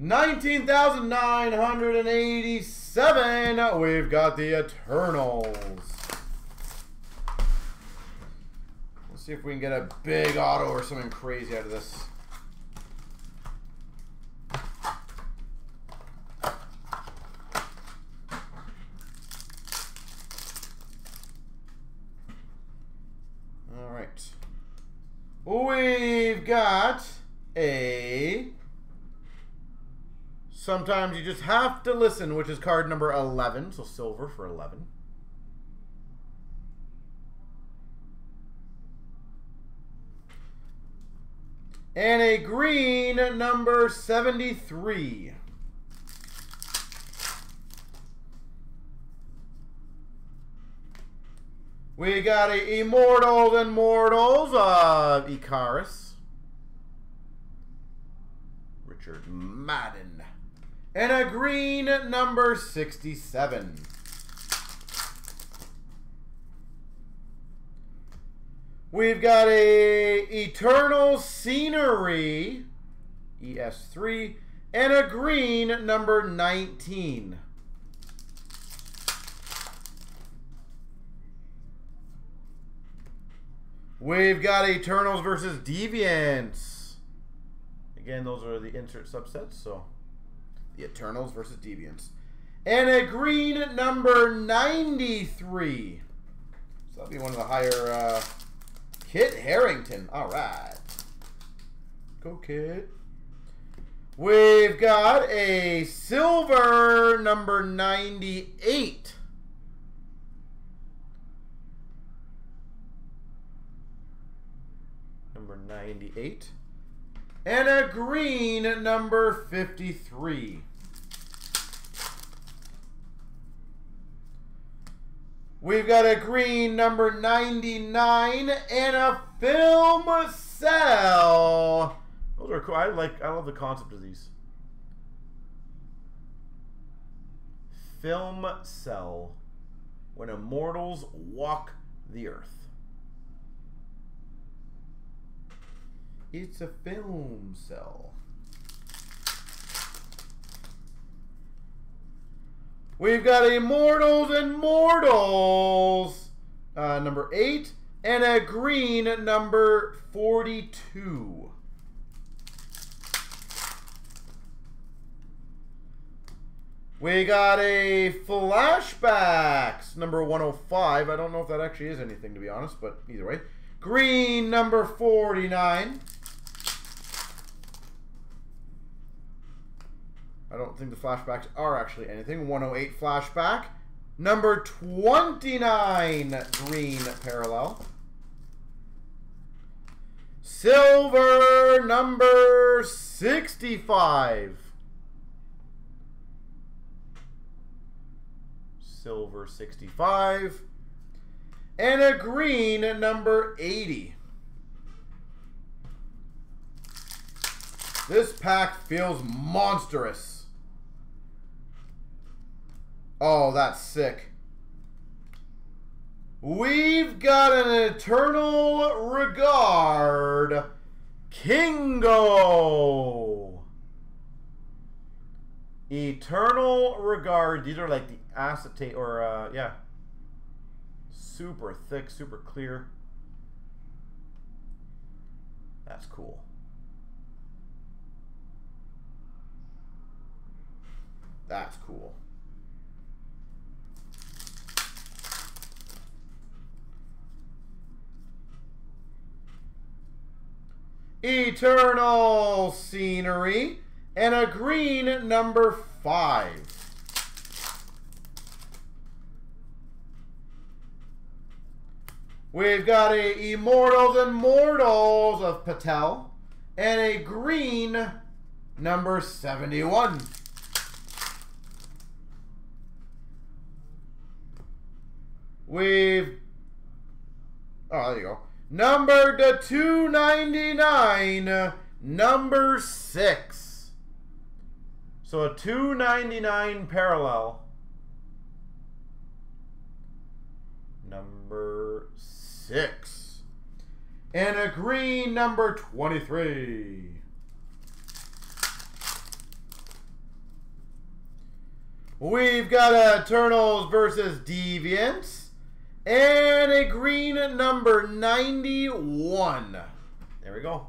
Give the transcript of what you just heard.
19,987. We've got the Eternals. Let's see if we can get a big auto or something crazy out of this. All right. We've got a Sometimes you just have to listen, which is card number 11. So silver for 11. And a green number 73. We got a Immortals and Mortals of Icarus. Richard Madden. And a green number 67. We've got a Eternal Scenery, ES3, and a green number 19. We've got Eternals versus Deviants. Again, those are the insert subsets, so the Eternals versus Deviants. And a green number 93. So that'll be one of the higher uh, Kit Harington. All right. Go, Kit. We've got a silver number 98. Number 98. And a green number 53. We've got a green number 99 and a film cell. Those are cool. I like I love the concept of these. Film cell. When immortals walk the earth. It's a film cell. We've got Immortals and Mortals, uh, number 8, and a green number 42. We got a Flashbacks, number 105. I don't know if that actually is anything, to be honest, but either way. Green, number 49. I don't think the flashbacks are actually anything. 108 flashback. Number 29 green parallel. Silver number 65. Silver 65. And a green number 80. This pack feels monstrous. Oh, that's sick. We've got an eternal regard. Kingo. Eternal regard. These are like the acetate or uh yeah. Super thick, super clear. That's cool. That's cool. Eternal Scenery, and a green number five. We've got a Immortals and Mortals of Patel, and a green number 71. We've... Oh, there you go. Number to 299, number 6. So a 299 parallel. Number 6. And a green number 23. We've got a Eternals versus Deviants. And a green number 91. There we go.